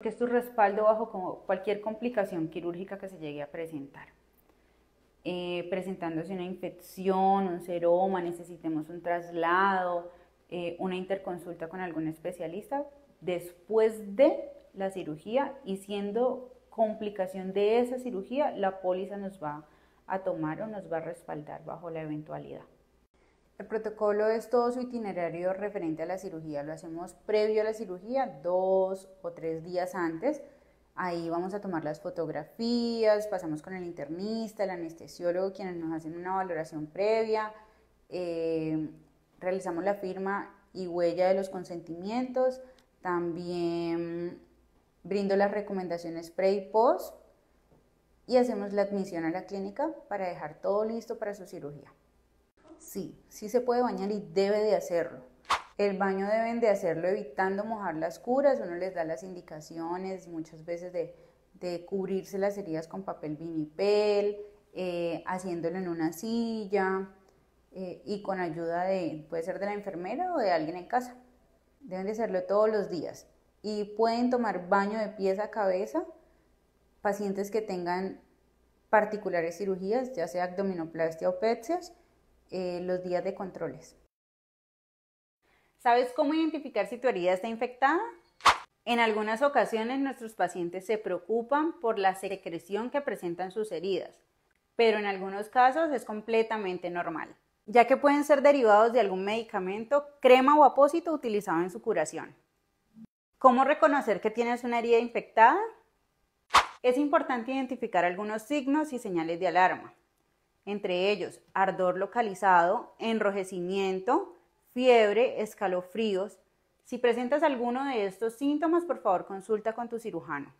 que es tu respaldo bajo cualquier complicación quirúrgica que se llegue a presentar. Eh, presentándose una infección, un seroma, necesitemos un traslado, eh, una interconsulta con algún especialista después de la cirugía y siendo complicación de esa cirugía, la póliza nos va a tomar o nos va a respaldar bajo la eventualidad. El protocolo es todo su itinerario referente a la cirugía. Lo hacemos previo a la cirugía, dos o tres días antes. Ahí vamos a tomar las fotografías, pasamos con el internista, el anestesiólogo, quienes nos hacen una valoración previa. Eh, realizamos la firma y huella de los consentimientos. También brindo las recomendaciones pre y post y hacemos la admisión a la clínica para dejar todo listo para su cirugía. Sí, sí se puede bañar y debe de hacerlo. El baño deben de hacerlo evitando mojar las curas, uno les da las indicaciones muchas veces de, cubrirse las heridas con papel vinipel, eh, haciéndolo en una silla eh, y con ayuda de, puede ser de la enfermera o de alguien en casa. Deben de hacerlo todos los días y pueden tomar baño de pies a cabeza pacientes que tengan particulares cirugías, ya sea abdominoplastia o peccias, eh, los días de controles. ¿Sabes cómo identificar si tu herida está infectada? En algunas ocasiones nuestros pacientes se preocupan por la secreción que presentan sus heridas, pero en algunos casos es completamente normal, ya que pueden ser derivados de algún medicamento, crema o apósito utilizado en su curación. ¿Cómo reconocer que tienes una herida infectada? Es importante identificar algunos signos y señales de alarma entre ellos ardor localizado, enrojecimiento, fiebre, escalofríos. Si presentas alguno de estos síntomas, por favor consulta con tu cirujano.